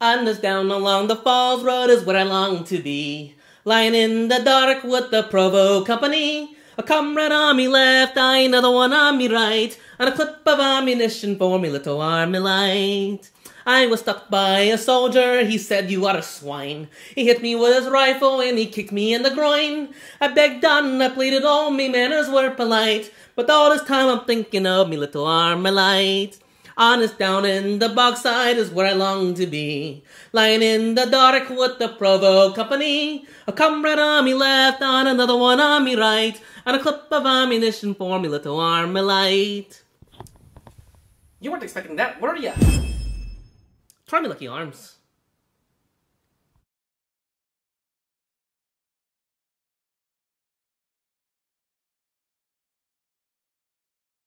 This down along the Falls Road is where I long to be. Lying in the dark with the Provo Company. A comrade on me left, I another one on me right, and a clip of ammunition for me little Armalite. I was stuck by a soldier, he said, you are a swine. He hit me with his rifle and he kicked me in the groin. I begged on, I pleaded, all me manners were polite, but all this time I'm thinking of me little Armalite. Honest down in the bogside is where I long to be. Lying in the dark with the Provo Company. A comrade on me left, on another one on me right, and a clip of ammunition for me little light. You weren't expecting that, were ya? Try me lucky arms.